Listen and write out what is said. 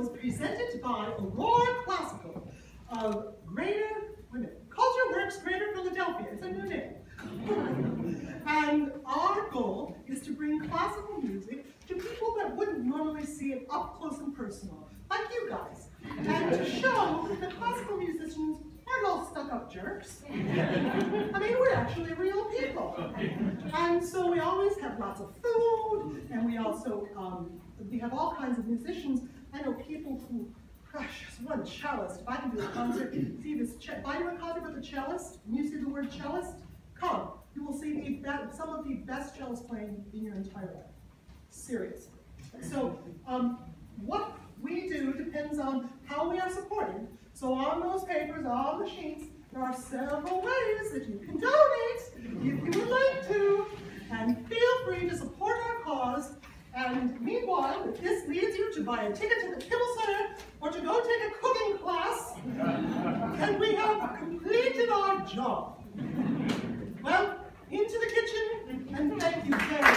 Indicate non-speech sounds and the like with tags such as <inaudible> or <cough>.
was presented by Aurora Classical of Greater, wait a minute, Culture Works Greater Philadelphia. It's a new name. <laughs> and our goal is to bring classical music to people that wouldn't normally see it up close and personal, like you guys. And to show that classical musicians aren't all stuck-up jerks. I mean, we're actually real people. And so we always have lots of food, and we also, um, we have all kinds of musicians. I know people who, precious, one cellist. If I can do a concert, see this, if I do a concert with a cellist, and you see the word cellist, come. You will see the some of the best cellists playing in your entire life. Seriously. So, um, what we do depends on how we are supported. So on those papers, on the sheets, there are several ways that you can donate if you would like to. And feel free to support our cause. And meanwhile, if this leads to buy a ticket to the Kimmel Center or to go take a cooking class, and we have completed our job. Well, into the kitchen, and thank you very much.